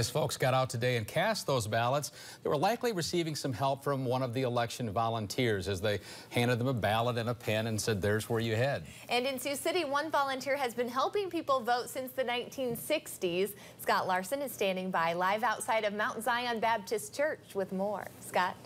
As folks got out today and cast those ballots, they were likely receiving some help from one of the election volunteers as they handed them a ballot and a pen and said, there's where you head. And in Sioux City, one volunteer has been helping people vote since the 1960s. Scott Larson is standing by live outside of Mount Zion Baptist Church with more. Scott.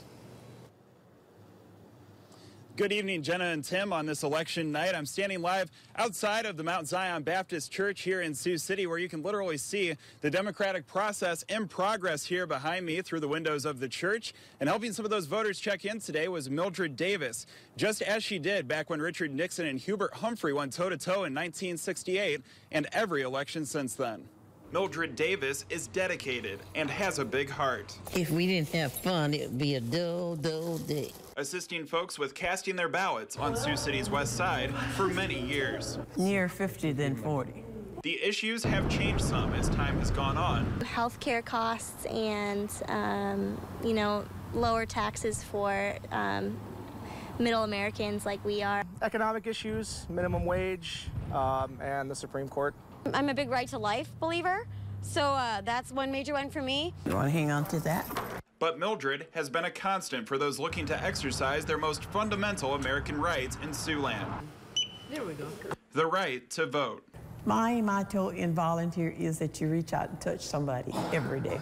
Good evening, Jenna and Tim. On this election night, I'm standing live outside of the Mount Zion Baptist Church here in Sioux City, where you can literally see the democratic process in progress here behind me through the windows of the church. And helping some of those voters check in today was Mildred Davis, just as she did back when Richard Nixon and Hubert Humphrey went toe to toe in 1968 and every election since then. Mildred Davis is dedicated and has a big heart. If we didn't have fun, it would be a dull, dull day. Assisting folks with casting their ballots on Sioux City's west side for many years. Near 50 then 40. The issues have changed some as time has gone on. Healthcare costs and, um, you know, lower taxes for um, middle Americans like we are. Economic issues, minimum wage, um, and the Supreme Court. I'm a big right to life believer, so uh, that's one major one for me. You want to hang on to that? But Mildred has been a constant for those looking to exercise their most fundamental American rights in Siouxland. There we go. The right to vote. My motto in volunteer is that you reach out and touch somebody every day.